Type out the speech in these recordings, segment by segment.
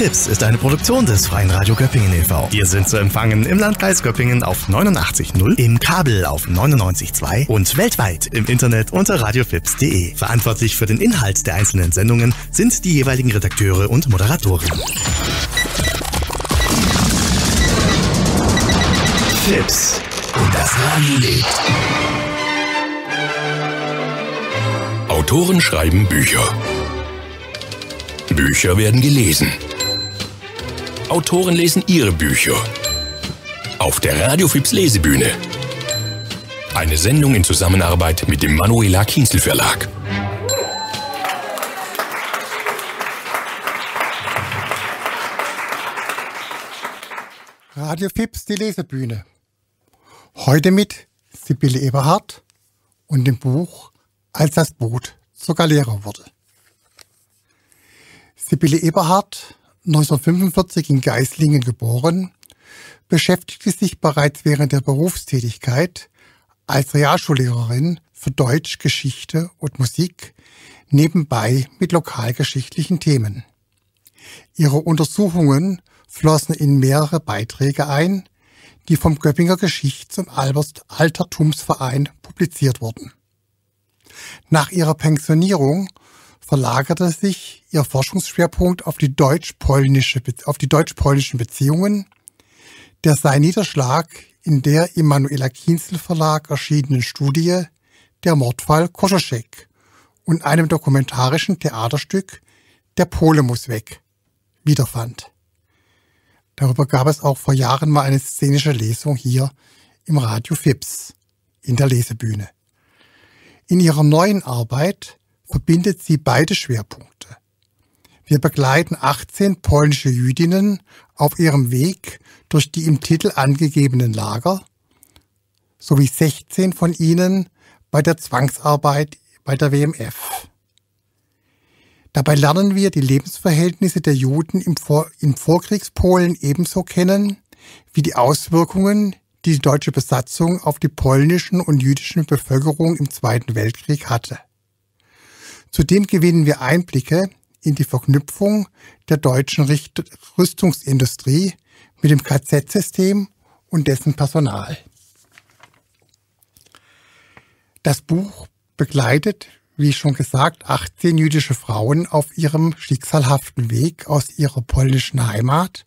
Fips ist eine Produktion des Freien Radio Göppingen e.V. Wir sind zu empfangen im Landkreis Göppingen auf 89.0, im Kabel auf 99.2 und weltweit im Internet unter radiofips.de. Verantwortlich für den Inhalt der einzelnen Sendungen sind die jeweiligen Redakteure und Moderatoren. Fips und das Radio lebt. Autoren schreiben Bücher. Bücher werden gelesen. Autoren lesen ihre Bücher. Auf der Radio Fips Lesebühne. Eine Sendung in Zusammenarbeit mit dem Manuela Kienzel Verlag. Radio Fips, die Lesebühne. Heute mit Sibylle Eberhardt und dem Buch Als das Boot zur Galeere wurde. Sibylle Eberhardt, 1945 in Geislingen geboren, beschäftigte sich bereits während der Berufstätigkeit als Realschullehrerin für Deutsch, Geschichte und Musik nebenbei mit lokalgeschichtlichen Themen. Ihre Untersuchungen flossen in mehrere Beiträge ein, die vom Göppinger Geschichts- und Altertumsverein publiziert wurden. Nach ihrer Pensionierung verlagerte sich ihr Forschungsschwerpunkt auf die deutsch-polnische, auf die deutsch-polnischen Beziehungen. Der sein Niederschlag in der im Manuela Kienzel Verlag erschienenen Studie Der Mordfall Koschek und einem dokumentarischen Theaterstück Der Pole muss weg wiederfand. Darüber gab es auch vor Jahren mal eine szenische Lesung hier im Radio Fips in der Lesebühne. In ihrer neuen Arbeit verbindet sie beide Schwerpunkte. Wir begleiten 18 polnische Jüdinnen auf ihrem Weg durch die im Titel angegebenen Lager sowie 16 von ihnen bei der Zwangsarbeit bei der WMF. Dabei lernen wir die Lebensverhältnisse der Juden im, Vor im Vorkriegspolen ebenso kennen wie die Auswirkungen, die die deutsche Besatzung auf die polnischen und jüdischen Bevölkerung im Zweiten Weltkrieg hatte. Zudem gewinnen wir Einblicke in die Verknüpfung der deutschen Rüstungsindustrie mit dem KZ-System und dessen Personal. Das Buch begleitet, wie schon gesagt, 18 jüdische Frauen auf ihrem schicksalhaften Weg aus ihrer polnischen Heimat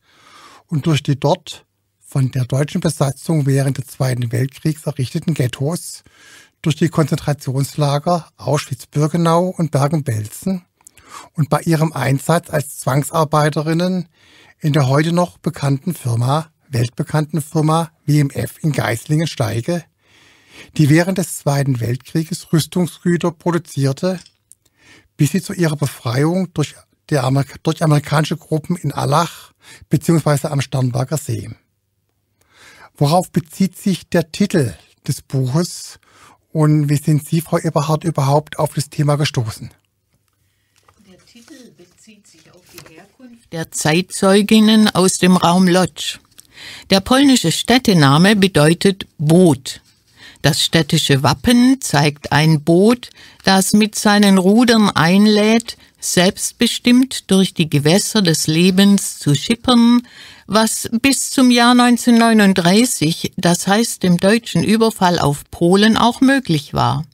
und durch die dort von der deutschen Besatzung während des Zweiten Weltkriegs errichteten Ghettos durch die Konzentrationslager Auschwitz-Birkenau und Bergen-Belsen und bei ihrem Einsatz als Zwangsarbeiterinnen in der heute noch bekannten Firma, weltbekannten Firma WMF in Geislingen-Steige, die während des Zweiten Weltkrieges Rüstungsgüter produzierte, bis sie zu ihrer Befreiung durch, der, durch amerikanische Gruppen in Allach bzw. am Sternberger See. Worauf bezieht sich der Titel des Buches und wie sind Sie, Frau Eberhardt, überhaupt auf das Thema gestoßen? Der Titel bezieht sich auf die Herkunft der Zeitzeuginnen aus dem Raum Lodz. Der polnische Städtename bedeutet Boot. Das städtische Wappen zeigt ein Boot, das mit seinen Rudern einlädt, selbstbestimmt durch die Gewässer des Lebens zu schippern, was bis zum Jahr 1939, das heißt dem deutschen Überfall auf Polen, auch möglich war.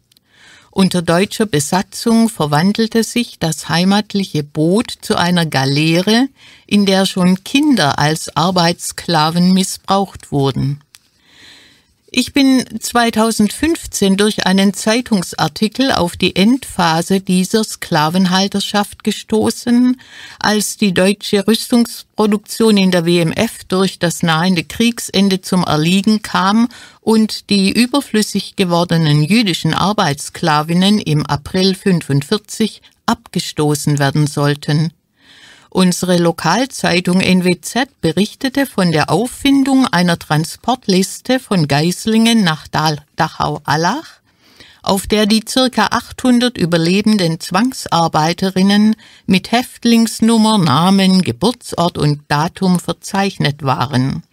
Unter deutscher Besatzung verwandelte sich das heimatliche Boot zu einer Galeere, in der schon Kinder als Arbeitssklaven missbraucht wurden. Ich bin 2015 durch einen Zeitungsartikel auf die Endphase dieser Sklavenhalterschaft gestoßen, als die deutsche Rüstungsproduktion in der WMF durch das nahende Kriegsende zum Erliegen kam und die überflüssig gewordenen jüdischen Arbeitssklavinnen im April 45 abgestoßen werden sollten. Unsere Lokalzeitung NWZ berichtete von der Auffindung einer Transportliste von Geislingen nach Dachau-Allach, auf der die circa 800 überlebenden Zwangsarbeiterinnen mit Häftlingsnummer, Namen, Geburtsort und Datum verzeichnet waren.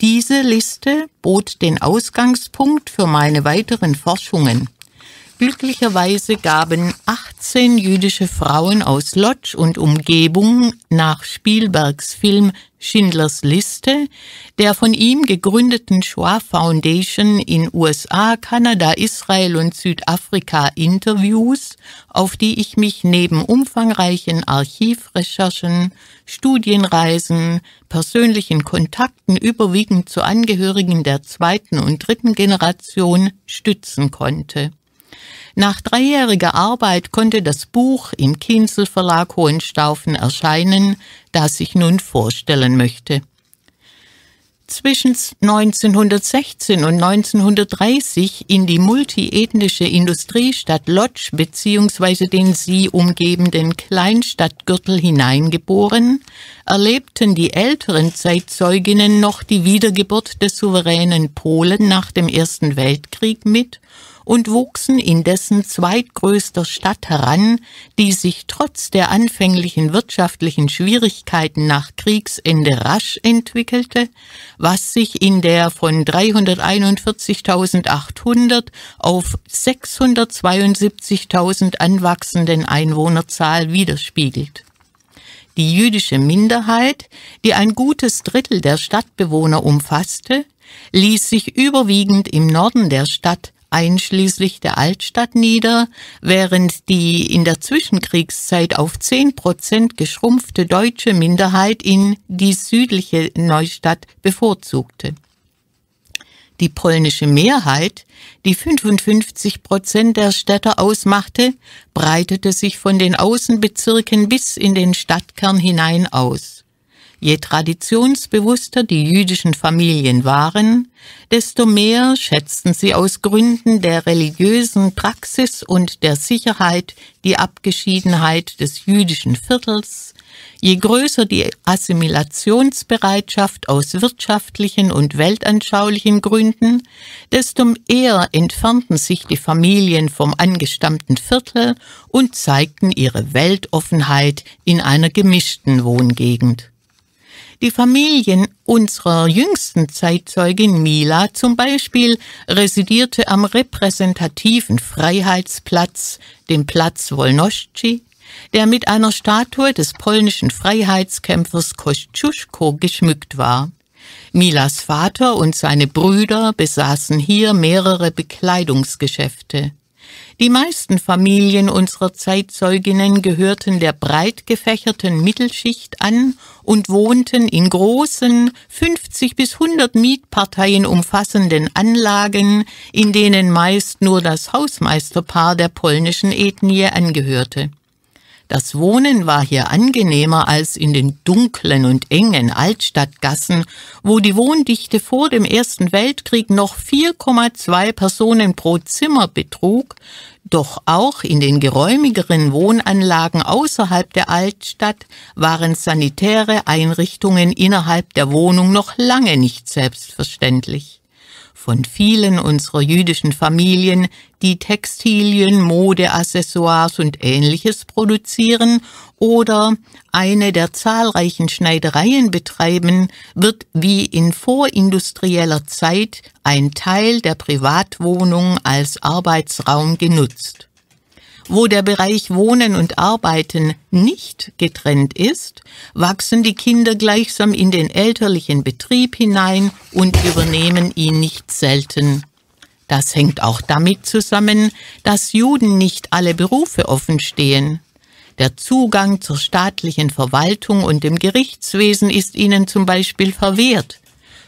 Diese Liste bot den Ausgangspunkt für meine weiteren Forschungen. Glücklicherweise gaben 18 jüdische Frauen aus Lodz und Umgebung nach Spielbergs Film Schindlers Liste, der von ihm gegründeten Shoah Foundation in USA, Kanada, Israel und Südafrika Interviews, auf die ich mich neben umfangreichen Archivrecherchen, Studienreisen, persönlichen Kontakten überwiegend zu Angehörigen der zweiten und dritten Generation stützen konnte. Nach dreijähriger Arbeit konnte das Buch im Kinzel Verlag Hohenstaufen erscheinen, das ich nun vorstellen möchte. Zwischen 1916 und 1930 in die multiethnische Industriestadt Lodz bzw. den sie umgebenden Kleinstadtgürtel hineingeboren, erlebten die älteren Zeitzeuginnen noch die Wiedergeburt des souveränen Polen nach dem Ersten Weltkrieg mit und wuchsen in dessen zweitgrößter Stadt heran, die sich trotz der anfänglichen wirtschaftlichen Schwierigkeiten nach Kriegsende rasch entwickelte, was sich in der von 341.800 auf 672.000 anwachsenden Einwohnerzahl widerspiegelt. Die jüdische Minderheit, die ein gutes Drittel der Stadtbewohner umfasste, ließ sich überwiegend im Norden der Stadt einschließlich der Altstadt nieder, während die in der Zwischenkriegszeit auf zehn Prozent geschrumpfte deutsche Minderheit in die südliche Neustadt bevorzugte. Die polnische Mehrheit, die 55 Prozent der Städte ausmachte, breitete sich von den Außenbezirken bis in den Stadtkern hinein aus. Je traditionsbewusster die jüdischen Familien waren, desto mehr schätzten sie aus Gründen der religiösen Praxis und der Sicherheit die Abgeschiedenheit des jüdischen Viertels, je größer die Assimilationsbereitschaft aus wirtschaftlichen und weltanschaulichen Gründen, desto eher entfernten sich die Familien vom angestammten Viertel und zeigten ihre Weltoffenheit in einer gemischten Wohngegend. Die Familien unserer jüngsten Zeitzeugin Mila zum Beispiel residierte am repräsentativen Freiheitsplatz, dem Platz Wolnoschci, der mit einer Statue des polnischen Freiheitskämpfers Kosciuszko geschmückt war. Milas Vater und seine Brüder besaßen hier mehrere Bekleidungsgeschäfte. Die meisten Familien unserer Zeitzeuginnen gehörten der breit gefächerten Mittelschicht an und wohnten in großen, 50 bis 100 Mietparteien umfassenden Anlagen, in denen meist nur das Hausmeisterpaar der polnischen Ethnie angehörte. Das Wohnen war hier angenehmer als in den dunklen und engen Altstadtgassen, wo die Wohndichte vor dem Ersten Weltkrieg noch 4,2 Personen pro Zimmer betrug, doch auch in den geräumigeren Wohnanlagen außerhalb der Altstadt waren sanitäre Einrichtungen innerhalb der Wohnung noch lange nicht selbstverständlich von vielen unserer jüdischen Familien, die Textilien, Mode, Accessoires und ähnliches produzieren oder eine der zahlreichen Schneidereien betreiben, wird wie in vorindustrieller Zeit ein Teil der Privatwohnung als Arbeitsraum genutzt. Wo der Bereich Wohnen und Arbeiten nicht getrennt ist, wachsen die Kinder gleichsam in den elterlichen Betrieb hinein und übernehmen ihn nicht selten. Das hängt auch damit zusammen, dass Juden nicht alle Berufe offen stehen. Der Zugang zur staatlichen Verwaltung und dem Gerichtswesen ist ihnen zum Beispiel verwehrt.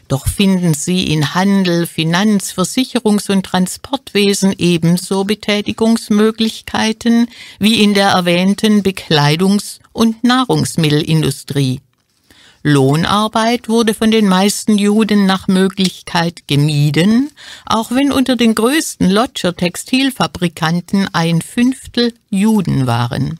Doch finden sie in Handel, Finanz, Versicherungs- und Transportwesen ebenso Betätigungsmöglichkeiten wie in der erwähnten Bekleidungs- und Nahrungsmittelindustrie. Lohnarbeit wurde von den meisten Juden nach Möglichkeit gemieden, auch wenn unter den größten Lotscher Textilfabrikanten ein Fünftel Juden waren.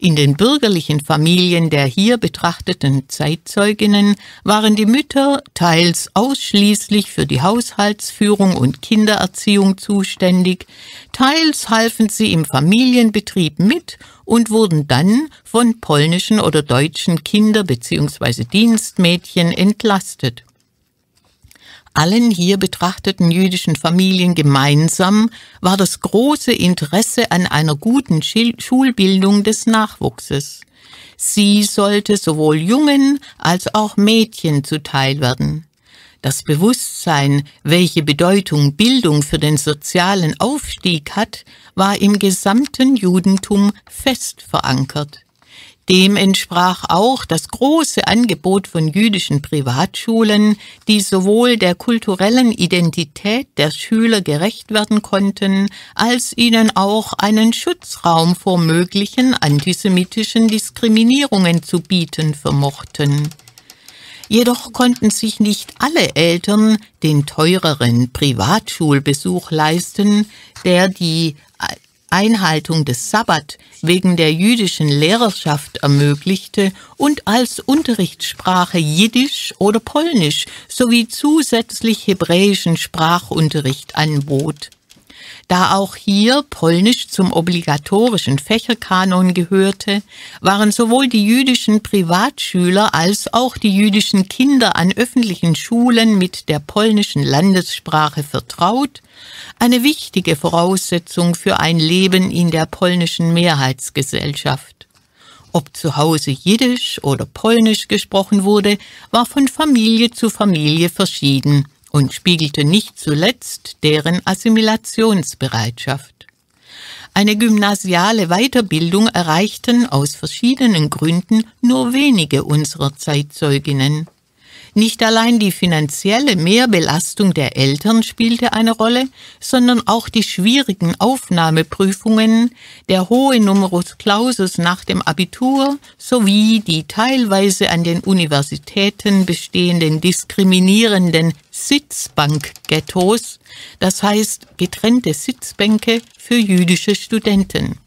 In den bürgerlichen Familien der hier betrachteten Zeitzeuginnen waren die Mütter teils ausschließlich für die Haushaltsführung und Kindererziehung zuständig, teils halfen sie im Familienbetrieb mit und wurden dann von polnischen oder deutschen Kinder- bzw. Dienstmädchen entlastet. Allen hier betrachteten jüdischen Familien gemeinsam war das große Interesse an einer guten Schulbildung des Nachwuchses. Sie sollte sowohl Jungen als auch Mädchen zuteil werden. Das Bewusstsein, welche Bedeutung Bildung für den sozialen Aufstieg hat, war im gesamten Judentum fest verankert. Dem entsprach auch das große Angebot von jüdischen Privatschulen, die sowohl der kulturellen Identität der Schüler gerecht werden konnten, als ihnen auch einen Schutzraum vor möglichen antisemitischen Diskriminierungen zu bieten vermochten. Jedoch konnten sich nicht alle Eltern den teureren Privatschulbesuch leisten, der die Einhaltung des Sabbat wegen der jüdischen Lehrerschaft ermöglichte und als Unterrichtssprache Jiddisch oder Polnisch sowie zusätzlich hebräischen Sprachunterricht anbot. Da auch hier Polnisch zum obligatorischen Fächerkanon gehörte, waren sowohl die jüdischen Privatschüler als auch die jüdischen Kinder an öffentlichen Schulen mit der polnischen Landessprache vertraut, eine wichtige Voraussetzung für ein Leben in der polnischen Mehrheitsgesellschaft. Ob zu Hause Jiddisch oder Polnisch gesprochen wurde, war von Familie zu Familie verschieden und spiegelte nicht zuletzt deren Assimilationsbereitschaft. Eine gymnasiale Weiterbildung erreichten aus verschiedenen Gründen nur wenige unserer Zeitzeuginnen. Nicht allein die finanzielle Mehrbelastung der Eltern spielte eine Rolle, sondern auch die schwierigen Aufnahmeprüfungen, der hohe Numerus Clausus nach dem Abitur sowie die teilweise an den Universitäten bestehenden diskriminierenden Sitzbankghettos, das heißt getrennte Sitzbänke für jüdische Studenten.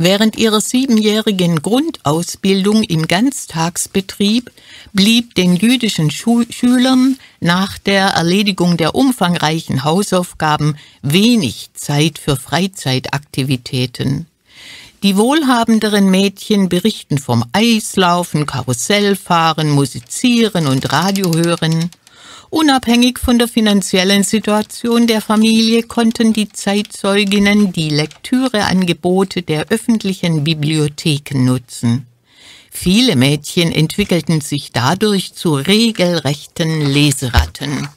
Während ihrer siebenjährigen Grundausbildung im Ganztagsbetrieb blieb den jüdischen Schu Schülern nach der Erledigung der umfangreichen Hausaufgaben wenig Zeit für Freizeitaktivitäten. Die wohlhabenderen Mädchen berichten vom Eislaufen, Karussellfahren, Musizieren und Radio hören. Unabhängig von der finanziellen Situation der Familie konnten die Zeitzeuginnen die Lektüreangebote der öffentlichen Bibliotheken nutzen. Viele Mädchen entwickelten sich dadurch zu regelrechten Leseratten.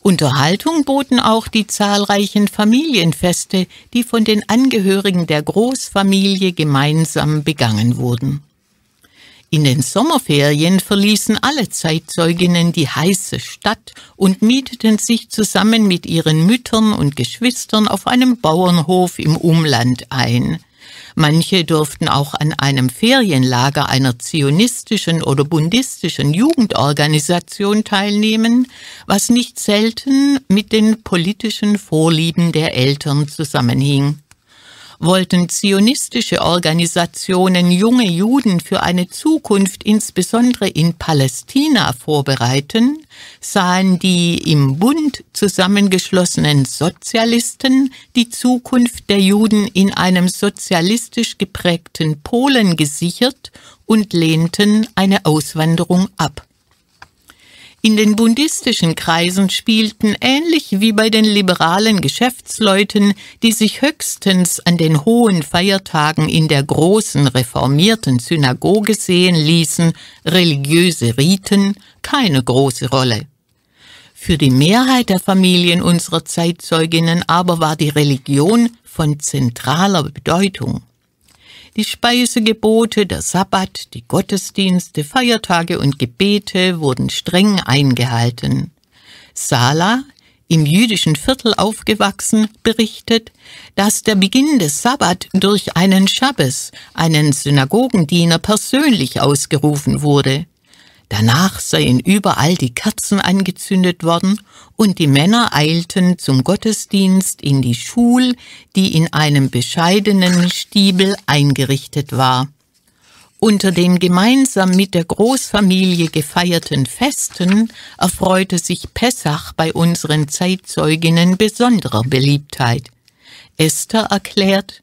Unterhaltung boten auch die zahlreichen Familienfeste, die von den Angehörigen der Großfamilie gemeinsam begangen wurden. In den Sommerferien verließen alle Zeitzeuginnen die heiße Stadt und mieteten sich zusammen mit ihren Müttern und Geschwistern auf einem Bauernhof im Umland ein. Manche durften auch an einem Ferienlager einer zionistischen oder bundistischen Jugendorganisation teilnehmen, was nicht selten mit den politischen Vorlieben der Eltern zusammenhing wollten zionistische Organisationen junge Juden für eine Zukunft insbesondere in Palästina vorbereiten, sahen die im Bund zusammengeschlossenen Sozialisten die Zukunft der Juden in einem sozialistisch geprägten Polen gesichert und lehnten eine Auswanderung ab. In den bundistischen Kreisen spielten ähnlich wie bei den liberalen Geschäftsleuten, die sich höchstens an den hohen Feiertagen in der großen reformierten Synagoge sehen ließen, religiöse Riten keine große Rolle. Für die Mehrheit der Familien unserer Zeitzeuginnen aber war die Religion von zentraler Bedeutung. Die Speisegebote, der Sabbat, die Gottesdienste, Feiertage und Gebete wurden streng eingehalten. Sala, im jüdischen Viertel aufgewachsen, berichtet, dass der Beginn des Sabbat durch einen Schabbes, einen Synagogendiener, persönlich ausgerufen wurde. Danach seien überall die Kerzen angezündet worden und die Männer eilten zum Gottesdienst in die Schul, die in einem bescheidenen Stiebel eingerichtet war. Unter den gemeinsam mit der Großfamilie gefeierten Festen erfreute sich Pessach bei unseren Zeitzeuginnen besonderer Beliebtheit. Esther erklärt,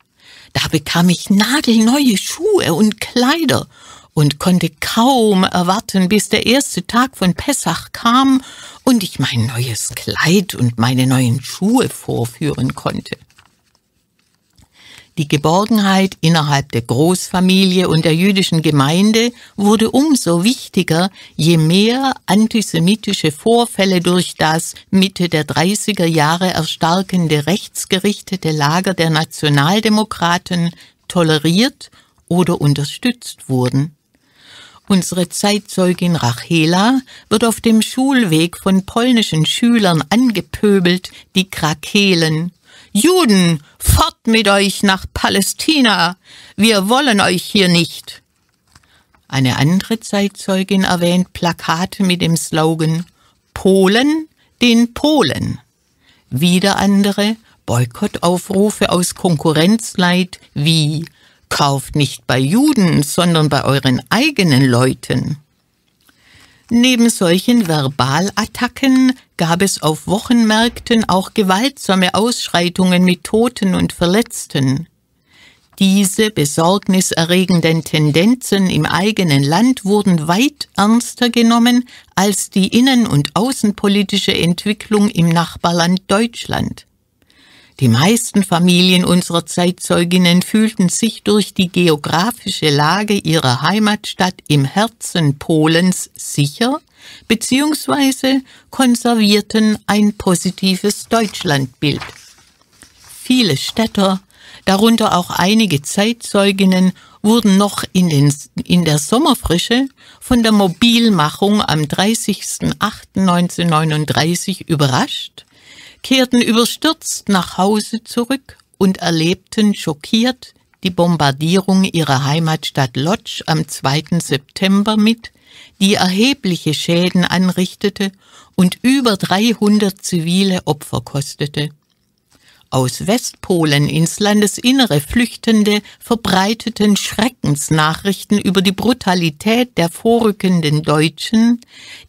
da bekam ich nagelneue Schuhe und Kleider und konnte kaum erwarten, bis der erste Tag von Pessach kam und ich mein neues Kleid und meine neuen Schuhe vorführen konnte. Die Geborgenheit innerhalb der Großfamilie und der jüdischen Gemeinde wurde umso wichtiger, je mehr antisemitische Vorfälle durch das Mitte der 30er Jahre erstarkende rechtsgerichtete Lager der Nationaldemokraten toleriert oder unterstützt wurden. Unsere Zeitzeugin Rachela wird auf dem Schulweg von polnischen Schülern angepöbelt, die krakehlen. Juden, fort mit euch nach Palästina, wir wollen euch hier nicht. Eine andere Zeitzeugin erwähnt Plakate mit dem Slogan Polen den Polen. Wieder andere Boykottaufrufe aus Konkurrenzleid wie Kauft nicht bei Juden, sondern bei euren eigenen Leuten. Neben solchen Verbalattacken gab es auf Wochenmärkten auch gewaltsame Ausschreitungen mit Toten und Verletzten. Diese besorgniserregenden Tendenzen im eigenen Land wurden weit ernster genommen als die innen- und außenpolitische Entwicklung im Nachbarland Deutschland. Die meisten Familien unserer Zeitzeuginnen fühlten sich durch die geografische Lage ihrer Heimatstadt im Herzen Polens sicher bzw. konservierten ein positives Deutschlandbild. Viele Städter, darunter auch einige Zeitzeuginnen, wurden noch in, den, in der Sommerfrische von der Mobilmachung am 30.08.1939 überrascht kehrten überstürzt nach Hause zurück und erlebten schockiert die Bombardierung ihrer Heimatstadt Lodz am 2. September mit, die erhebliche Schäden anrichtete und über 300 zivile Opfer kostete aus Westpolen ins Landesinnere Flüchtende verbreiteten Schreckensnachrichten über die Brutalität der vorrückenden Deutschen,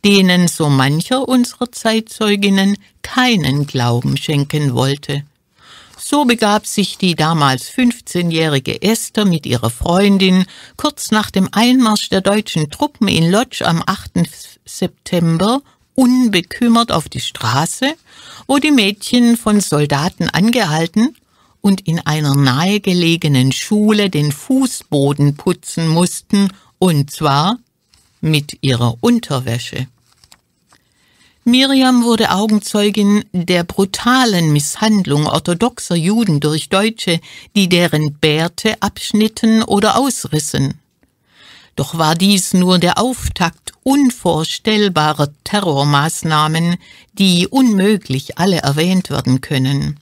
denen so mancher unserer Zeitzeuginnen keinen Glauben schenken wollte. So begab sich die damals 15-jährige Esther mit ihrer Freundin kurz nach dem Einmarsch der deutschen Truppen in Lodz am 8. September unbekümmert auf die Straße, wo die Mädchen von Soldaten angehalten und in einer nahegelegenen Schule den Fußboden putzen mussten, und zwar mit ihrer Unterwäsche. Miriam wurde Augenzeugin der brutalen Misshandlung orthodoxer Juden durch Deutsche, die deren Bärte abschnitten oder ausrissen. Doch war dies nur der Auftakt unvorstellbarer Terrormaßnahmen, die unmöglich alle erwähnt werden können.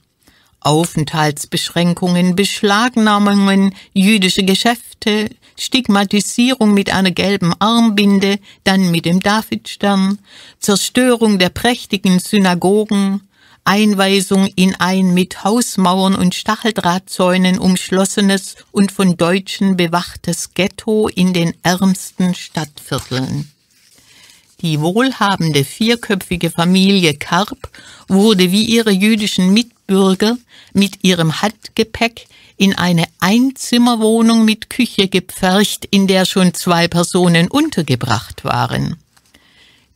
Aufenthaltsbeschränkungen, Beschlagnahmungen, jüdische Geschäfte, Stigmatisierung mit einer gelben Armbinde, dann mit dem Davidstern, Zerstörung der prächtigen Synagogen, Einweisung in ein mit Hausmauern und Stacheldrahtzäunen umschlossenes und von Deutschen bewachtes Ghetto in den ärmsten Stadtvierteln. Die wohlhabende vierköpfige Familie Karp wurde wie ihre jüdischen Mitbürger mit ihrem Handgepäck in eine Einzimmerwohnung mit Küche gepfercht, in der schon zwei Personen untergebracht waren.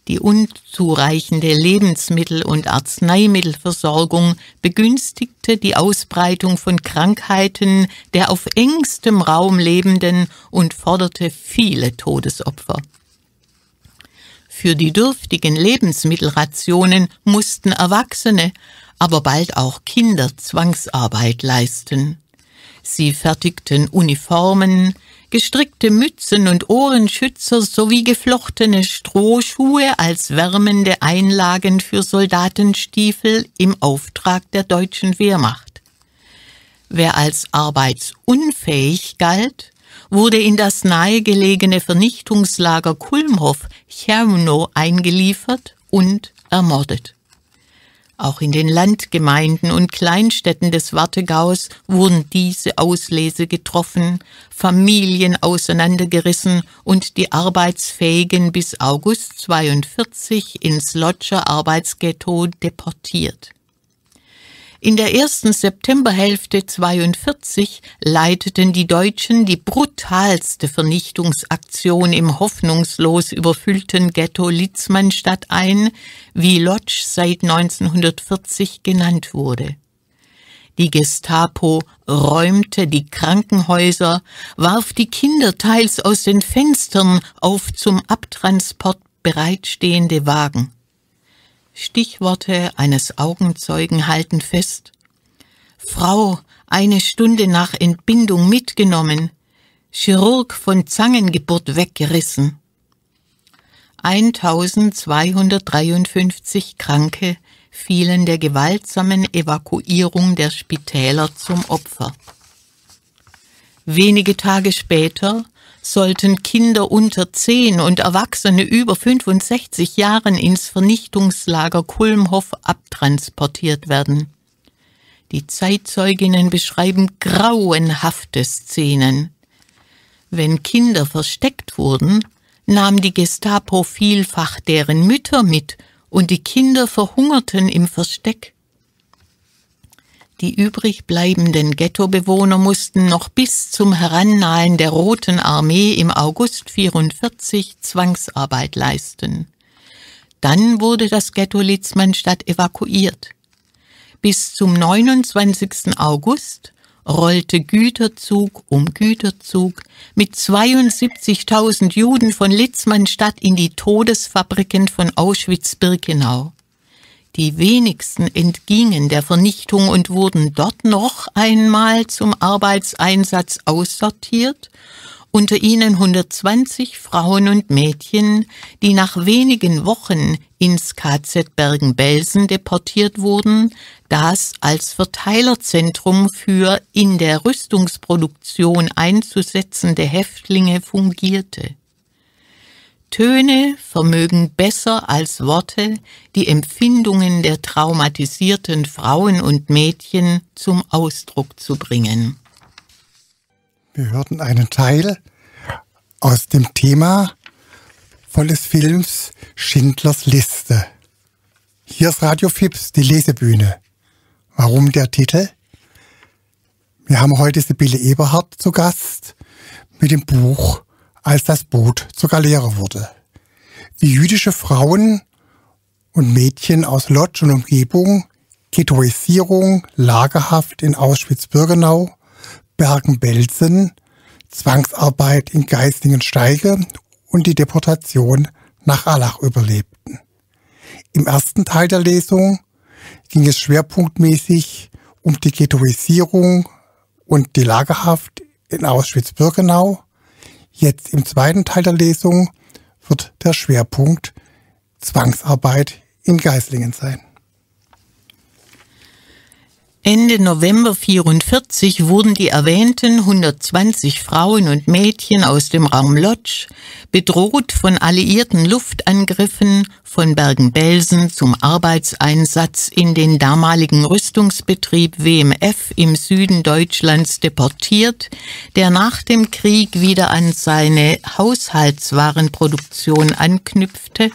Die unzureichende Lebensmittel- und Arzneimittelversorgung begünstigte die Ausbreitung von Krankheiten der auf engstem Raum Lebenden und forderte viele Todesopfer. Für die dürftigen Lebensmittelrationen mussten Erwachsene, aber bald auch Kinder Zwangsarbeit leisten. Sie fertigten Uniformen, gestrickte Mützen und Ohrenschützer sowie geflochtene Strohschuhe als wärmende Einlagen für Soldatenstiefel im Auftrag der deutschen Wehrmacht. Wer als arbeitsunfähig galt, wurde in das nahegelegene Vernichtungslager Kulmhof Cherno eingeliefert und ermordet. Auch in den Landgemeinden und Kleinstädten des Wartegaus wurden diese Auslese getroffen, Familien auseinandergerissen und die Arbeitsfähigen bis August 42 ins Lodger Arbeitsghetto deportiert. In der ersten Septemberhälfte 42 leiteten die Deutschen die brutalste Vernichtungsaktion im hoffnungslos überfüllten Ghetto Litzmannstadt ein, wie Lodz seit 1940 genannt wurde. Die Gestapo räumte die Krankenhäuser, warf die Kinder teils aus den Fenstern auf zum Abtransport bereitstehende Wagen. Stichworte eines Augenzeugen halten fest. Frau eine Stunde nach Entbindung mitgenommen, Chirurg von Zangengeburt weggerissen. 1253 Kranke fielen der gewaltsamen Evakuierung der Spitäler zum Opfer. Wenige Tage später sollten Kinder unter 10 und Erwachsene über 65 Jahren ins Vernichtungslager Kulmhof abtransportiert werden. Die Zeitzeuginnen beschreiben grauenhafte Szenen. Wenn Kinder versteckt wurden, nahm die Gestapo vielfach deren Mütter mit und die Kinder verhungerten im Versteck. Die übrig bleibenden Ghettobewohner mussten noch bis zum Herannahen der Roten Armee im August 44 Zwangsarbeit leisten. Dann wurde das Ghetto Litzmannstadt evakuiert. Bis zum 29. August rollte Güterzug um Güterzug mit 72.000 Juden von Litzmannstadt in die Todesfabriken von Auschwitz-Birkenau. Die wenigsten entgingen der Vernichtung und wurden dort noch einmal zum Arbeitseinsatz aussortiert, unter ihnen 120 Frauen und Mädchen, die nach wenigen Wochen ins KZ Bergen-Belsen deportiert wurden, das als Verteilerzentrum für in der Rüstungsproduktion einzusetzende Häftlinge fungierte. Töne vermögen besser als Worte die Empfindungen der traumatisierten Frauen und Mädchen zum Ausdruck zu bringen. Wir hörten einen Teil aus dem Thema volles Films Schindlers Liste. Hier ist Radio Fips, die Lesebühne. Warum der Titel? Wir haben heute Sibylle Eberhardt zu Gast mit dem Buch als das Boot zur Galeere wurde. Wie jüdische Frauen und Mädchen aus Lodz und Umgebung Ghettoisierung, Lagerhaft in Auschwitz-Birkenau, Bergen-Belsen, Zwangsarbeit in Geislingen-Steige und die Deportation nach Allach überlebten. Im ersten Teil der Lesung ging es schwerpunktmäßig um die Ghettoisierung und die Lagerhaft in Auschwitz-Birkenau Jetzt im zweiten Teil der Lesung wird der Schwerpunkt Zwangsarbeit in Geislingen sein. Ende November 44 wurden die erwähnten 120 Frauen und Mädchen aus dem Raum Lodz bedroht von alliierten Luftangriffen von Bergen-Belsen zum Arbeitseinsatz in den damaligen Rüstungsbetrieb WMF im Süden Deutschlands deportiert, der nach dem Krieg wieder an seine Haushaltswarenproduktion anknüpfte,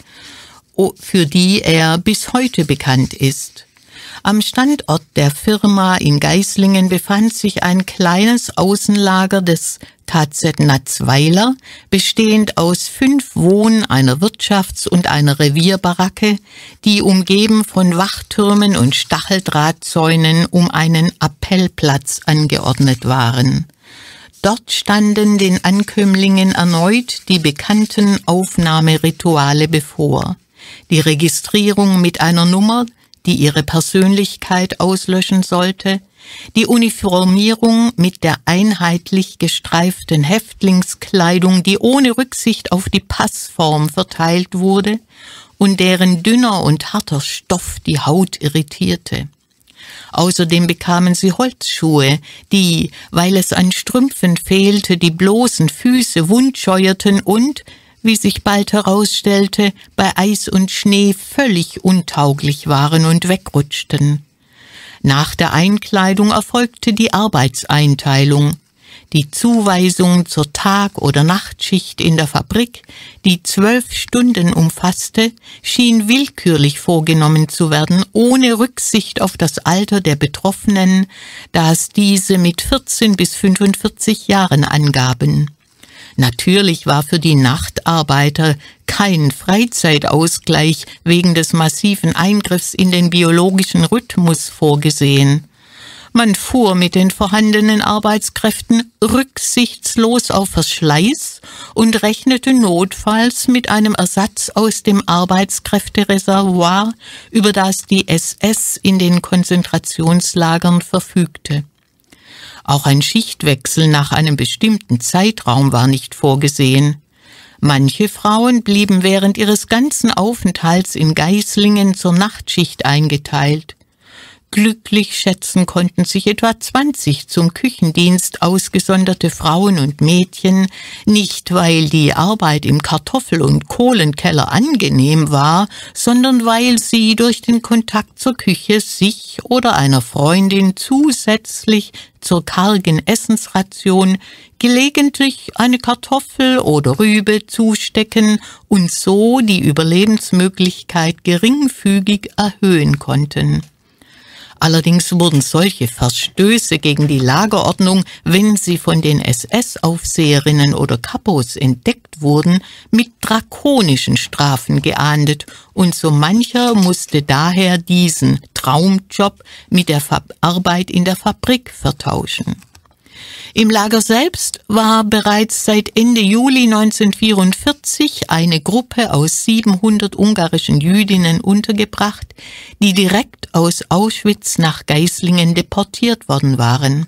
für die er bis heute bekannt ist. Am Standort der Firma in Geislingen befand sich ein kleines Außenlager des KZ Natzweiler, bestehend aus fünf Wohn-, einer Wirtschafts- und einer Revierbaracke, die umgeben von Wachtürmen und Stacheldrahtzäunen um einen Appellplatz angeordnet waren. Dort standen den Ankömmlingen erneut die bekannten Aufnahmerituale bevor. Die Registrierung mit einer Nummer, die ihre Persönlichkeit auslöschen sollte, die Uniformierung mit der einheitlich gestreiften Häftlingskleidung, die ohne Rücksicht auf die Passform verteilt wurde und deren dünner und harter Stoff die Haut irritierte. Außerdem bekamen sie Holzschuhe, die, weil es an Strümpfen fehlte, die bloßen Füße wundscheuerten und, wie sich bald herausstellte, bei Eis und Schnee völlig untauglich waren und wegrutschten. Nach der Einkleidung erfolgte die Arbeitseinteilung. Die Zuweisung zur Tag- oder Nachtschicht in der Fabrik, die zwölf Stunden umfasste, schien willkürlich vorgenommen zu werden, ohne Rücksicht auf das Alter der Betroffenen, da es diese mit 14 bis 45 Jahren angaben. Natürlich war für die Nachtarbeiter kein Freizeitausgleich wegen des massiven Eingriffs in den biologischen Rhythmus vorgesehen. Man fuhr mit den vorhandenen Arbeitskräften rücksichtslos auf Verschleiß und rechnete notfalls mit einem Ersatz aus dem Arbeitskräftereservoir, über das die SS in den Konzentrationslagern verfügte. Auch ein Schichtwechsel nach einem bestimmten Zeitraum war nicht vorgesehen. Manche Frauen blieben während ihres ganzen Aufenthalts in Geislingen zur Nachtschicht eingeteilt. Glücklich schätzen konnten sich etwa 20 zum Küchendienst ausgesonderte Frauen und Mädchen, nicht weil die Arbeit im Kartoffel- und Kohlenkeller angenehm war, sondern weil sie durch den Kontakt zur Küche sich oder einer Freundin zusätzlich zur kargen Essensration gelegentlich eine Kartoffel oder Rübe zustecken und so die Überlebensmöglichkeit geringfügig erhöhen konnten. Allerdings wurden solche Verstöße gegen die Lagerordnung, wenn sie von den SS-Aufseherinnen oder Kapos entdeckt wurden, mit drakonischen Strafen geahndet und so mancher musste daher diesen Traumjob mit der Arbeit in der Fabrik vertauschen. Im Lager selbst war bereits seit Ende Juli 1944 eine Gruppe aus 700 ungarischen Jüdinnen untergebracht, die direkt aus Auschwitz nach Geislingen deportiert worden waren.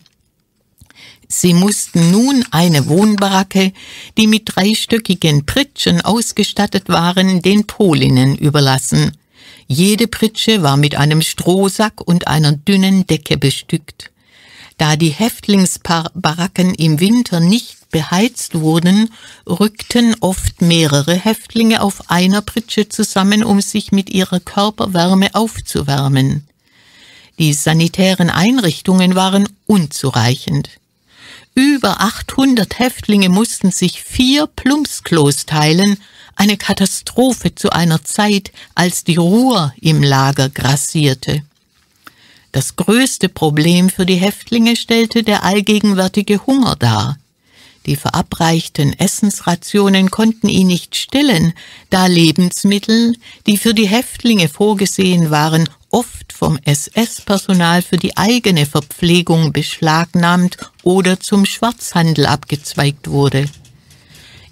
Sie mussten nun eine Wohnbaracke, die mit dreistöckigen Pritschen ausgestattet waren, den Polinnen überlassen. Jede Pritsche war mit einem Strohsack und einer dünnen Decke bestückt. Da die Häftlingsbaracken im Winter nicht beheizt wurden, rückten oft mehrere Häftlinge auf einer Pritsche zusammen, um sich mit ihrer Körperwärme aufzuwärmen. Die sanitären Einrichtungen waren unzureichend. Über 800 Häftlinge mussten sich vier Plumpsklos teilen, eine Katastrophe zu einer Zeit, als die Ruhr im Lager grassierte. Das größte Problem für die Häftlinge stellte der allgegenwärtige Hunger dar. Die verabreichten Essensrationen konnten ihn nicht stillen, da Lebensmittel, die für die Häftlinge vorgesehen waren, oft vom SS-Personal für die eigene Verpflegung beschlagnahmt oder zum Schwarzhandel abgezweigt wurde.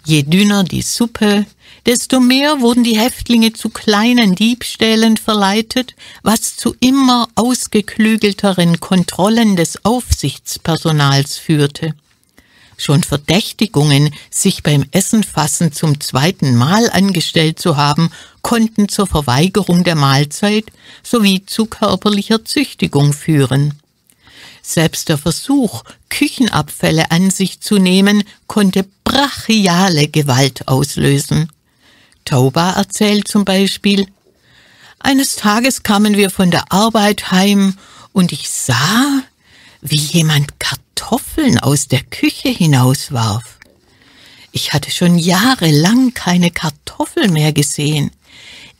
Je dünner die Suppe, desto mehr wurden die Häftlinge zu kleinen Diebstählen verleitet, was zu immer ausgeklügelteren Kontrollen des Aufsichtspersonals führte. Schon Verdächtigungen, sich beim Essenfassen zum zweiten Mal angestellt zu haben, konnten zur Verweigerung der Mahlzeit sowie zu körperlicher Züchtigung führen. Selbst der Versuch, Küchenabfälle an sich zu nehmen, konnte brachiale Gewalt auslösen. Tauba erzählt zum Beispiel, eines Tages kamen wir von der Arbeit heim und ich sah, wie jemand Kartoffeln aus der Küche hinauswarf. Ich hatte schon jahrelang keine Kartoffel mehr gesehen.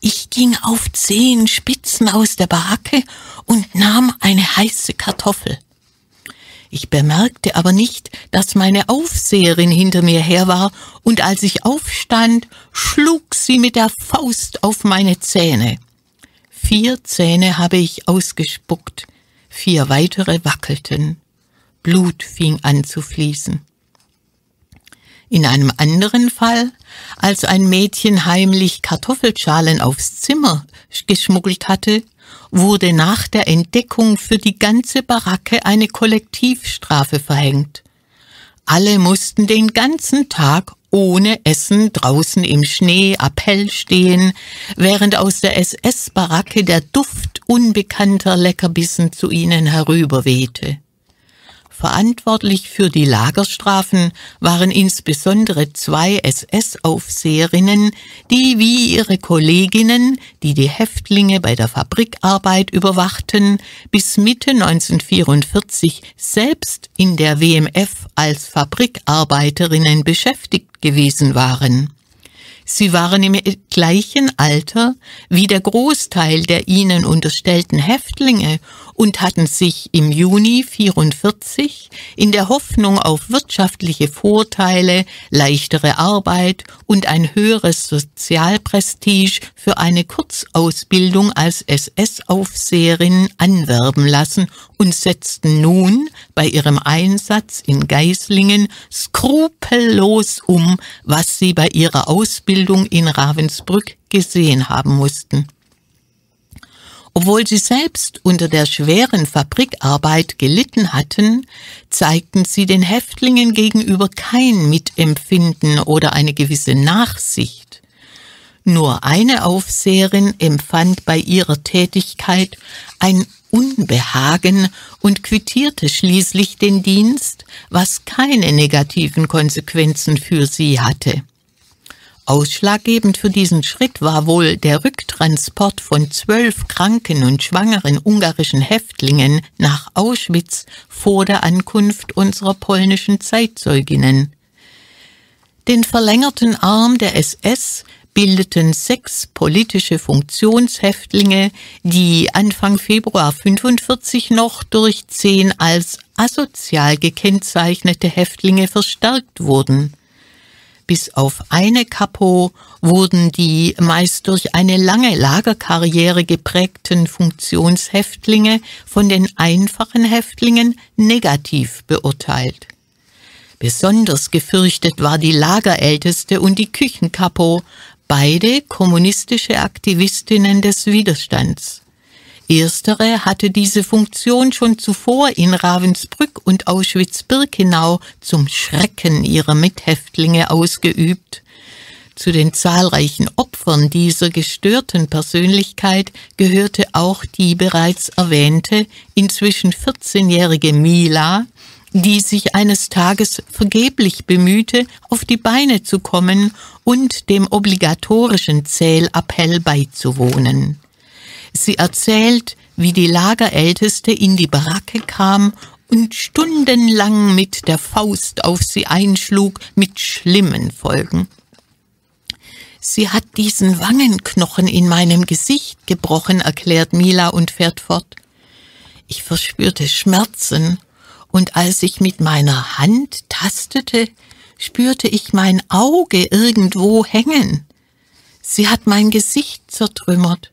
Ich ging auf zehn Spitzen aus der Baracke und nahm eine heiße Kartoffel. Ich bemerkte aber nicht, dass meine Aufseherin hinter mir her war, und als ich aufstand, schlug sie mit der Faust auf meine Zähne. Vier Zähne habe ich ausgespuckt, vier weitere wackelten. Blut fing an zu fließen. In einem anderen Fall, als ein Mädchen heimlich Kartoffelschalen aufs Zimmer geschmuggelt hatte, wurde nach der Entdeckung für die ganze Baracke eine Kollektivstrafe verhängt. Alle mussten den ganzen Tag ohne Essen draußen im Schnee Appell stehen, während aus der SS-Baracke der Duft unbekannter Leckerbissen zu ihnen herüberwehte. Verantwortlich für die Lagerstrafen waren insbesondere zwei SS-Aufseherinnen, die wie ihre Kolleginnen, die die Häftlinge bei der Fabrikarbeit überwachten, bis Mitte 1944 selbst in der WMF als Fabrikarbeiterinnen beschäftigt gewesen waren. Sie waren im gleichen Alter wie der Großteil der ihnen unterstellten Häftlinge und hatten sich im Juni 44 in der Hoffnung auf wirtschaftliche Vorteile, leichtere Arbeit und ein höheres Sozialprestige für eine Kurzausbildung als SS-Aufseherin anwerben lassen und setzten nun bei ihrem Einsatz in Geislingen skrupellos um, was sie bei ihrer Ausbildung in Ravensbrück gesehen haben mussten. Obwohl sie selbst unter der schweren Fabrikarbeit gelitten hatten, zeigten sie den Häftlingen gegenüber kein Mitempfinden oder eine gewisse Nachsicht. Nur eine Aufseherin empfand bei ihrer Tätigkeit ein Unbehagen und quittierte schließlich den Dienst, was keine negativen Konsequenzen für sie hatte. Ausschlaggebend für diesen Schritt war wohl der Rücktransport von zwölf kranken und schwangeren ungarischen Häftlingen nach Auschwitz vor der Ankunft unserer polnischen Zeitzeuginnen. Den verlängerten Arm der SS bildeten sechs politische Funktionshäftlinge, die Anfang Februar 45 noch durch zehn als asozial gekennzeichnete Häftlinge verstärkt wurden. Bis auf eine Kapo wurden die meist durch eine lange Lagerkarriere geprägten Funktionshäftlinge von den einfachen Häftlingen negativ beurteilt. Besonders gefürchtet war die Lagerälteste und die Küchenkapo, beide kommunistische Aktivistinnen des Widerstands. Erstere hatte diese Funktion schon zuvor in Ravensbrück und Auschwitz-Birkenau zum Schrecken ihrer Mithäftlinge ausgeübt. Zu den zahlreichen Opfern dieser gestörten Persönlichkeit gehörte auch die bereits erwähnte, inzwischen 14-jährige Mila, die sich eines Tages vergeblich bemühte, auf die Beine zu kommen und dem obligatorischen Zählappell beizuwohnen. Sie erzählt, wie die Lagerälteste in die Baracke kam und stundenlang mit der Faust auf sie einschlug, mit schlimmen Folgen. Sie hat diesen Wangenknochen in meinem Gesicht gebrochen, erklärt Mila und fährt fort. Ich verspürte Schmerzen, und als ich mit meiner Hand tastete, spürte ich mein Auge irgendwo hängen. Sie hat mein Gesicht zertrümmert.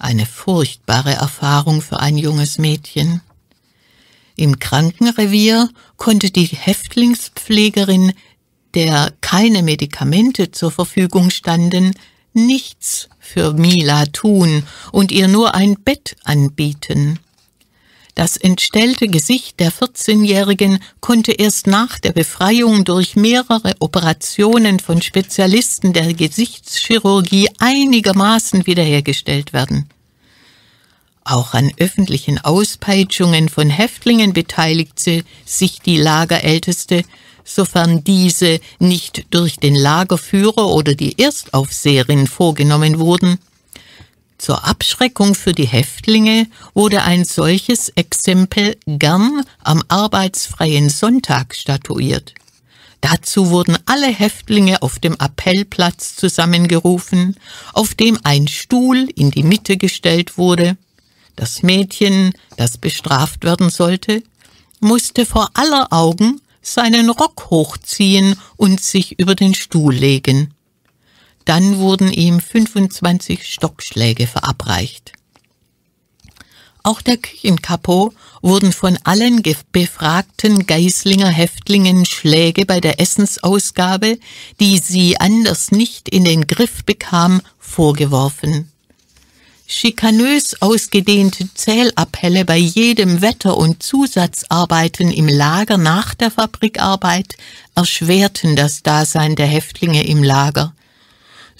Eine furchtbare Erfahrung für ein junges Mädchen. Im Krankenrevier konnte die Häftlingspflegerin, der keine Medikamente zur Verfügung standen, nichts für Mila tun und ihr nur ein Bett anbieten. Das entstellte Gesicht der 14-Jährigen konnte erst nach der Befreiung durch mehrere Operationen von Spezialisten der Gesichtschirurgie einigermaßen wiederhergestellt werden. Auch an öffentlichen Auspeitschungen von Häftlingen beteiligte sich die Lagerälteste, sofern diese nicht durch den Lagerführer oder die Erstaufseherin vorgenommen wurden. Zur Abschreckung für die Häftlinge wurde ein solches Exempel gern am arbeitsfreien Sonntag statuiert. Dazu wurden alle Häftlinge auf dem Appellplatz zusammengerufen, auf dem ein Stuhl in die Mitte gestellt wurde. Das Mädchen, das bestraft werden sollte, musste vor aller Augen seinen Rock hochziehen und sich über den Stuhl legen. Dann wurden ihm 25 Stockschläge verabreicht. Auch der Küchenkapo wurden von allen befragten Geislinger Häftlingen Schläge bei der Essensausgabe, die sie anders nicht in den Griff bekam, vorgeworfen. Schikanös ausgedehnte Zählappelle bei jedem Wetter und Zusatzarbeiten im Lager nach der Fabrikarbeit erschwerten das Dasein der Häftlinge im Lager.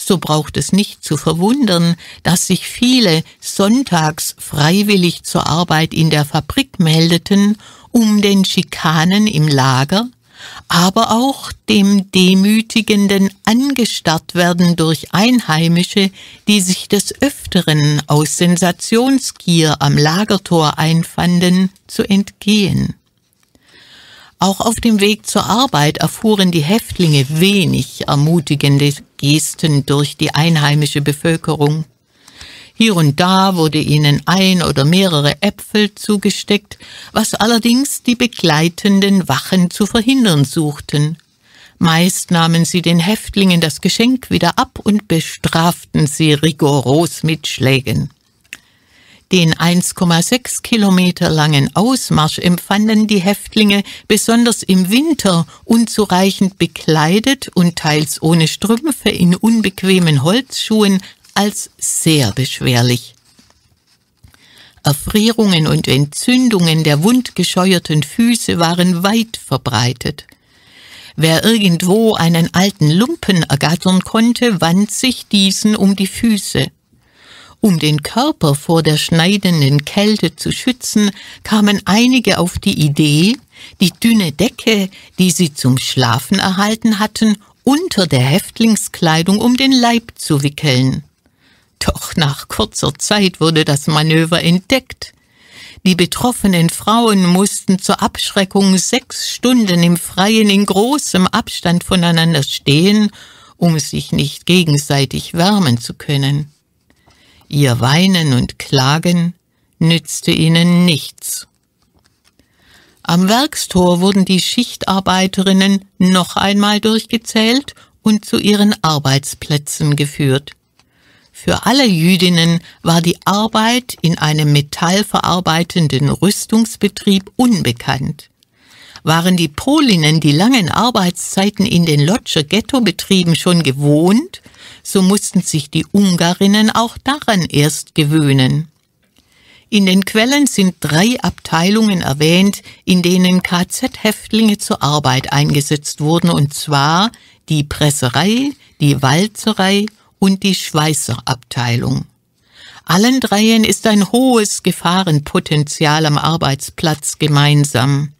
So braucht es nicht zu verwundern, dass sich viele sonntags freiwillig zur Arbeit in der Fabrik meldeten, um den Schikanen im Lager, aber auch dem demütigenden angestarrt werden durch Einheimische, die sich des Öfteren aus Sensationsgier am Lagertor einfanden, zu entgehen. Auch auf dem Weg zur Arbeit erfuhren die Häftlinge wenig ermutigende Gesten durch die einheimische Bevölkerung. Hier und da wurde ihnen ein oder mehrere Äpfel zugesteckt, was allerdings die begleitenden Wachen zu verhindern suchten. Meist nahmen sie den Häftlingen das Geschenk wieder ab und bestraften sie rigoros mit Schlägen. Den 1,6 Kilometer langen Ausmarsch empfanden die Häftlinge besonders im Winter unzureichend bekleidet und teils ohne Strümpfe in unbequemen Holzschuhen als sehr beschwerlich. Erfrierungen und Entzündungen der wundgescheuerten Füße waren weit verbreitet. Wer irgendwo einen alten Lumpen ergattern konnte, wand sich diesen um die Füße. Um den Körper vor der schneidenden Kälte zu schützen, kamen einige auf die Idee, die dünne Decke, die sie zum Schlafen erhalten hatten, unter der Häftlingskleidung um den Leib zu wickeln. Doch nach kurzer Zeit wurde das Manöver entdeckt. Die betroffenen Frauen mussten zur Abschreckung sechs Stunden im Freien in großem Abstand voneinander stehen, um sich nicht gegenseitig wärmen zu können. Ihr Weinen und Klagen nützte ihnen nichts. Am Werkstor wurden die Schichtarbeiterinnen noch einmal durchgezählt und zu ihren Arbeitsplätzen geführt. Für alle Jüdinnen war die Arbeit in einem metallverarbeitenden Rüstungsbetrieb unbekannt. Waren die Polinnen die langen Arbeitszeiten in den Lotscher Ghettobetrieben schon gewohnt, so mussten sich die Ungarinnen auch daran erst gewöhnen. In den Quellen sind drei Abteilungen erwähnt, in denen KZ-Häftlinge zur Arbeit eingesetzt wurden, und zwar die Presserei, die Walzerei und die Schweißerabteilung. Allen dreien ist ein hohes Gefahrenpotenzial am Arbeitsplatz gemeinsam.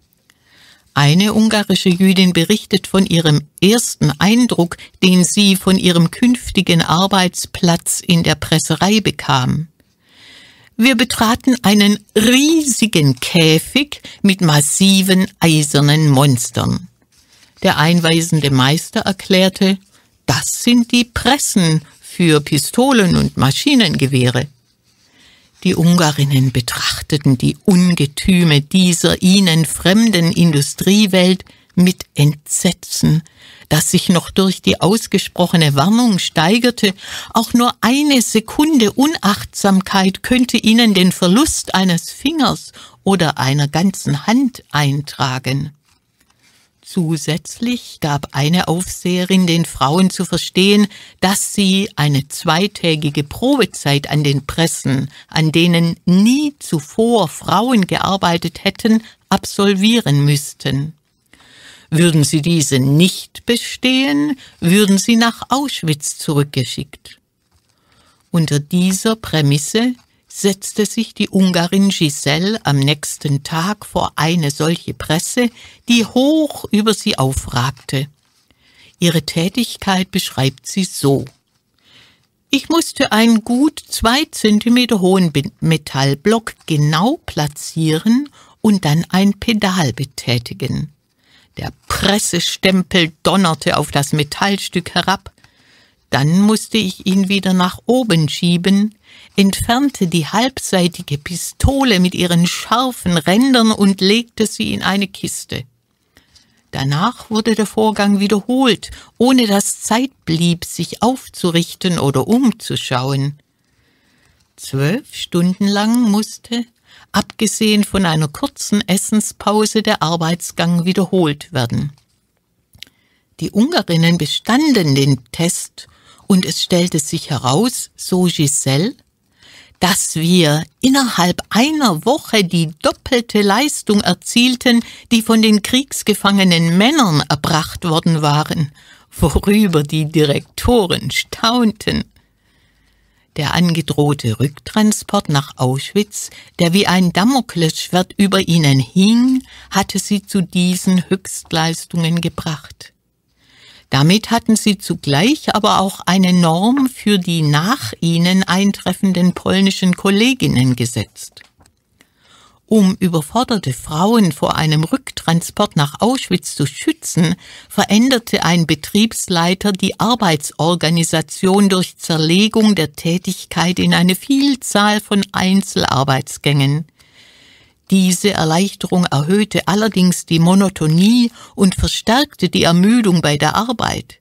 Eine ungarische Jüdin berichtet von ihrem ersten Eindruck, den sie von ihrem künftigen Arbeitsplatz in der Presserei bekam. Wir betraten einen riesigen Käfig mit massiven eisernen Monstern. Der einweisende Meister erklärte, das sind die Pressen für Pistolen und Maschinengewehre. Die Ungarinnen betrachteten die Ungetüme dieser ihnen fremden Industriewelt mit Entsetzen, das sich noch durch die ausgesprochene Warnung steigerte, auch nur eine Sekunde Unachtsamkeit könnte ihnen den Verlust eines Fingers oder einer ganzen Hand eintragen. Zusätzlich gab eine Aufseherin den Frauen zu verstehen, dass sie eine zweitägige Probezeit an den Pressen, an denen nie zuvor Frauen gearbeitet hätten, absolvieren müssten. Würden sie diese nicht bestehen, würden sie nach Auschwitz zurückgeschickt. Unter dieser Prämisse setzte sich die Ungarin Giselle am nächsten Tag vor eine solche Presse, die hoch über sie aufragte. Ihre Tätigkeit beschreibt sie so. Ich musste einen gut zwei Zentimeter hohen Metallblock genau platzieren und dann ein Pedal betätigen. Der Pressestempel donnerte auf das Metallstück herab, dann musste ich ihn wieder nach oben schieben, entfernte die halbseitige Pistole mit ihren scharfen Rändern und legte sie in eine Kiste. Danach wurde der Vorgang wiederholt, ohne dass Zeit blieb, sich aufzurichten oder umzuschauen. Zwölf Stunden lang musste, abgesehen von einer kurzen Essenspause, der Arbeitsgang wiederholt werden. Die Ungarinnen bestanden den Test und es stellte sich heraus, so Giselle, dass wir innerhalb einer Woche die doppelte Leistung erzielten, die von den kriegsgefangenen Männern erbracht worden waren, worüber die Direktoren staunten. Der angedrohte Rücktransport nach Auschwitz, der wie ein Damoklesschwert über ihnen hing, hatte sie zu diesen Höchstleistungen gebracht. Damit hatten sie zugleich aber auch eine Norm für die nach ihnen eintreffenden polnischen Kolleginnen gesetzt. Um überforderte Frauen vor einem Rücktransport nach Auschwitz zu schützen, veränderte ein Betriebsleiter die Arbeitsorganisation durch Zerlegung der Tätigkeit in eine Vielzahl von Einzelarbeitsgängen. Diese Erleichterung erhöhte allerdings die Monotonie und verstärkte die Ermüdung bei der Arbeit.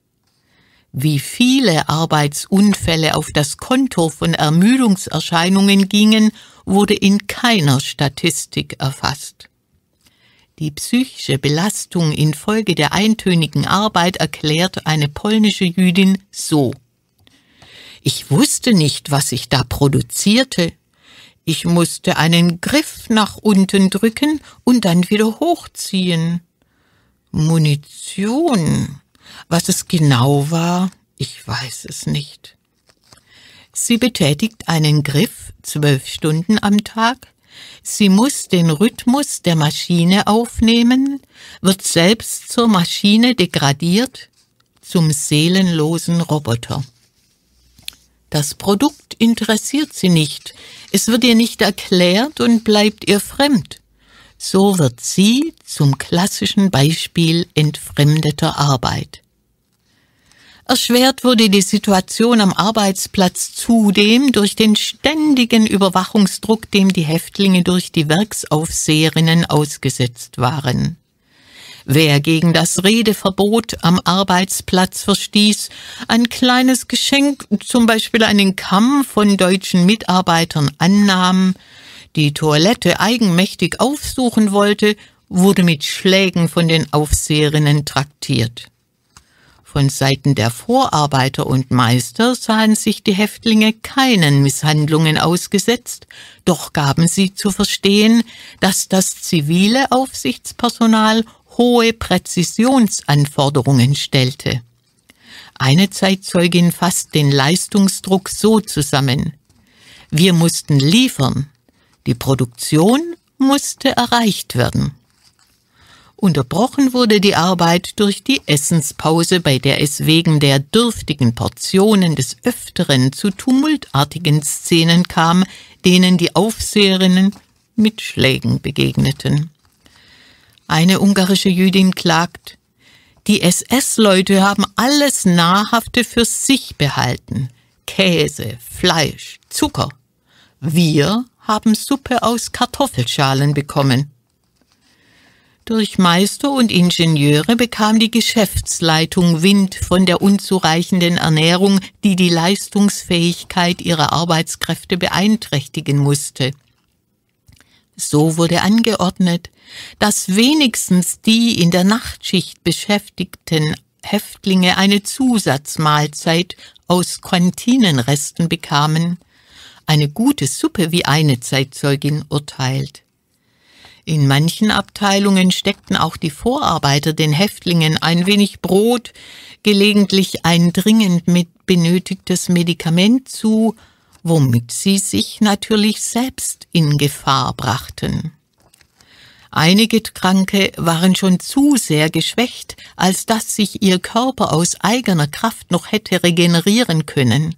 Wie viele Arbeitsunfälle auf das Konto von Ermüdungserscheinungen gingen, wurde in keiner Statistik erfasst. Die psychische Belastung infolge der eintönigen Arbeit erklärt eine polnische Jüdin so. Ich wusste nicht, was ich da produzierte. Ich musste einen Griff nach unten drücken und dann wieder hochziehen. Munition. Was es genau war, ich weiß es nicht. Sie betätigt einen Griff zwölf Stunden am Tag, sie muss den Rhythmus der Maschine aufnehmen, wird selbst zur Maschine degradiert, zum seelenlosen Roboter. Das Produkt interessiert sie nicht, es wird ihr nicht erklärt und bleibt ihr fremd. So wird sie zum klassischen Beispiel entfremdeter Arbeit. Erschwert wurde die Situation am Arbeitsplatz zudem durch den ständigen Überwachungsdruck, dem die Häftlinge durch die Werksaufseherinnen ausgesetzt waren. Wer gegen das Redeverbot am Arbeitsplatz verstieß, ein kleines Geschenk, zum Beispiel einen Kamm von deutschen Mitarbeitern annahm, die Toilette eigenmächtig aufsuchen wollte, wurde mit Schlägen von den Aufseherinnen traktiert. Von Seiten der Vorarbeiter und Meister sahen sich die Häftlinge keinen Misshandlungen ausgesetzt, doch gaben sie zu verstehen, dass das zivile Aufsichtspersonal hohe Präzisionsanforderungen stellte. Eine Zeitzeugin fasst den Leistungsdruck so zusammen. Wir mussten liefern, die Produktion musste erreicht werden. Unterbrochen wurde die Arbeit durch die Essenspause, bei der es wegen der dürftigen Portionen des Öfteren zu tumultartigen Szenen kam, denen die Aufseherinnen mit Schlägen begegneten. Eine ungarische Jüdin klagt, die SS-Leute haben alles Nahrhafte für sich behalten. Käse, Fleisch, Zucker. Wir haben Suppe aus Kartoffelschalen bekommen. Durch Meister und Ingenieure bekam die Geschäftsleitung Wind von der unzureichenden Ernährung, die die Leistungsfähigkeit ihrer Arbeitskräfte beeinträchtigen musste. So wurde angeordnet, dass wenigstens die in der Nachtschicht beschäftigten Häftlinge eine Zusatzmahlzeit aus Kantinenresten bekamen, eine gute Suppe, wie eine Zeitzeugin urteilt. In manchen Abteilungen steckten auch die Vorarbeiter den Häftlingen ein wenig Brot, gelegentlich ein dringend mit benötigtes Medikament zu, womit sie sich natürlich selbst in Gefahr brachten. Einige Kranke waren schon zu sehr geschwächt, als dass sich ihr Körper aus eigener Kraft noch hätte regenerieren können.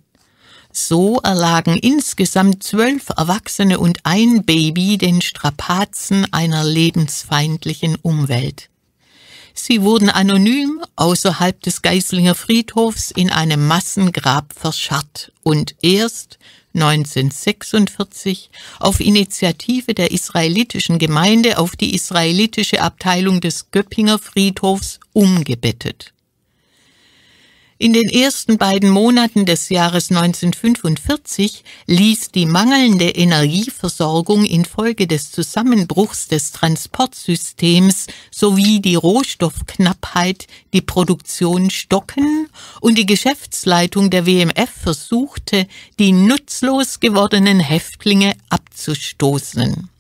So erlagen insgesamt zwölf Erwachsene und ein Baby den Strapazen einer lebensfeindlichen Umwelt. Sie wurden anonym außerhalb des Geislinger Friedhofs in einem Massengrab verscharrt und erst 1946 auf Initiative der israelitischen Gemeinde auf die israelitische Abteilung des Göppinger Friedhofs umgebettet. In den ersten beiden Monaten des Jahres 1945 ließ die mangelnde Energieversorgung infolge des Zusammenbruchs des Transportsystems sowie die Rohstoffknappheit die Produktion stocken und die Geschäftsleitung der WMF versuchte, die nutzlos gewordenen Häftlinge abzustoßen.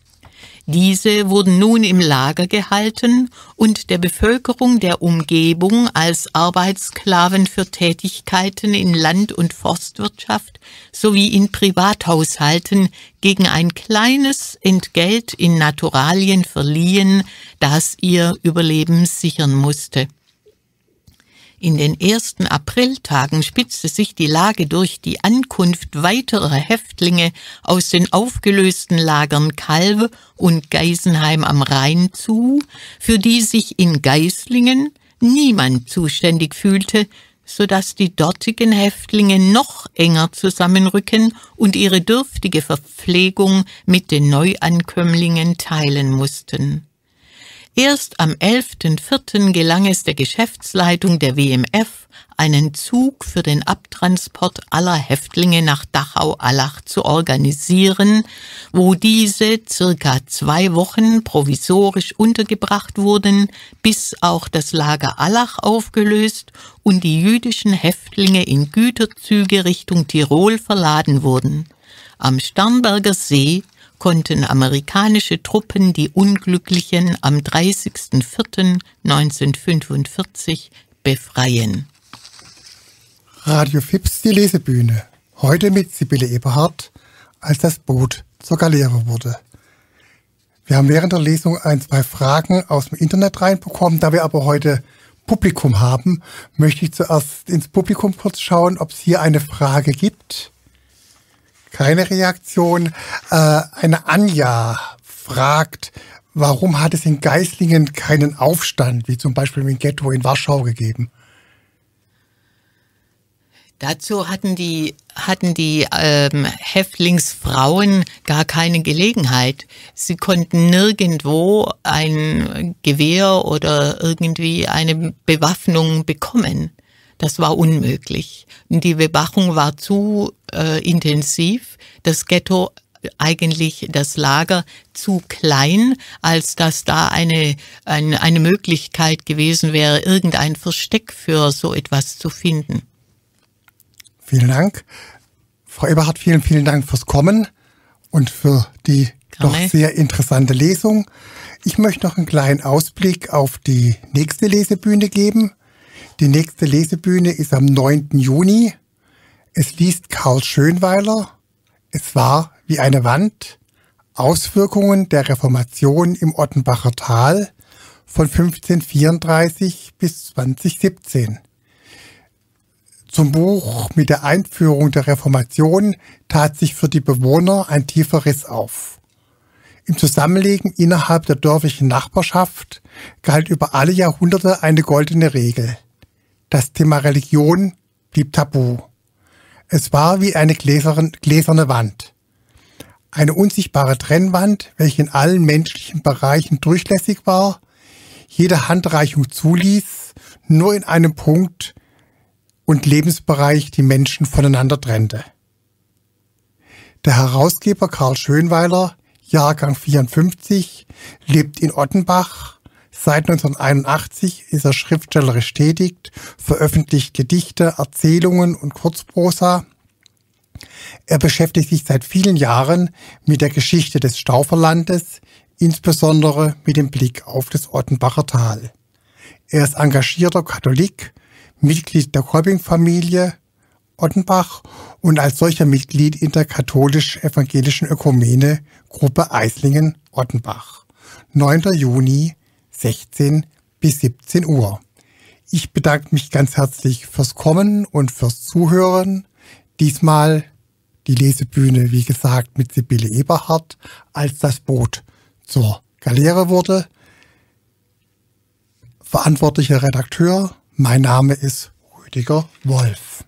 Diese wurden nun im Lager gehalten und der Bevölkerung der Umgebung als Arbeitssklaven für Tätigkeiten in Land- und Forstwirtschaft sowie in Privathaushalten gegen ein kleines Entgelt in Naturalien verliehen, das ihr Überleben sichern musste. In den ersten Apriltagen spitzte sich die Lage durch die Ankunft weiterer Häftlinge aus den aufgelösten Lagern Kalve und Geisenheim am Rhein zu, für die sich in Geislingen niemand zuständig fühlte, so dass die dortigen Häftlinge noch enger zusammenrücken und ihre dürftige Verpflegung mit den Neuankömmlingen teilen mussten. Erst am 11.04. gelang es der Geschäftsleitung der WMF, einen Zug für den Abtransport aller Häftlinge nach Dachau-Allach zu organisieren, wo diese circa zwei Wochen provisorisch untergebracht wurden, bis auch das Lager Allach aufgelöst und die jüdischen Häftlinge in Güterzüge Richtung Tirol verladen wurden. Am Starnberger See konnten amerikanische Truppen die Unglücklichen am 30.04.1945 befreien. Radio Fips, die Lesebühne. Heute mit Sibylle Eberhardt, als das Boot zur Galeere wurde. Wir haben während der Lesung ein, zwei Fragen aus dem Internet reinbekommen. Da wir aber heute Publikum haben, möchte ich zuerst ins Publikum kurz schauen, ob es hier eine Frage gibt. Keine Reaktion. Äh, eine Anja fragt, warum hat es in Geislingen keinen Aufstand, wie zum Beispiel im Ghetto in Warschau gegeben? Dazu hatten die, hatten die ähm, Häftlingsfrauen gar keine Gelegenheit. Sie konnten nirgendwo ein Gewehr oder irgendwie eine Bewaffnung bekommen. Das war unmöglich. Die Bewachung war zu äh, intensiv. Das Ghetto eigentlich das Lager zu klein, als dass da eine, eine, eine Möglichkeit gewesen wäre, irgendein Versteck für so etwas zu finden. Vielen Dank. Frau Eberhardt, vielen, vielen Dank fürs Kommen und für die Gerne. doch sehr interessante Lesung. Ich möchte noch einen kleinen Ausblick auf die nächste Lesebühne geben. Die nächste Lesebühne ist am 9. Juni. Es liest Karl Schönweiler. Es war wie eine Wand. Auswirkungen der Reformation im Ottenbacher Tal von 1534 bis 2017. Zum Buch mit der Einführung der Reformation tat sich für die Bewohner ein tiefer Riss auf. Im Zusammenlegen innerhalb der dörflichen Nachbarschaft galt über alle Jahrhunderte eine goldene Regel. Das Thema Religion blieb tabu. Es war wie eine gläserne Wand. Eine unsichtbare Trennwand, welche in allen menschlichen Bereichen durchlässig war, jede Handreichung zuließ, nur in einem Punkt und Lebensbereich die Menschen voneinander trennte. Der Herausgeber Karl Schönweiler, Jahrgang 54, lebt in Ottenbach, Seit 1981 ist er schriftstellerisch tätig, veröffentlicht Gedichte, Erzählungen und Kurzprosa. Er beschäftigt sich seit vielen Jahren mit der Geschichte des Stauferlandes, insbesondere mit dem Blick auf das Ottenbacher Tal. Er ist engagierter Katholik, Mitglied der Kolbing-Familie Ottenbach und als solcher Mitglied in der katholisch-evangelischen Ökumene Gruppe Eislingen-Ottenbach. 9. Juni 16 bis 17 Uhr. Ich bedanke mich ganz herzlich fürs Kommen und fürs Zuhören. Diesmal die Lesebühne, wie gesagt, mit Sibylle Eberhardt, als das Boot zur Galeere wurde. Verantwortlicher Redakteur, mein Name ist Rüdiger Wolf.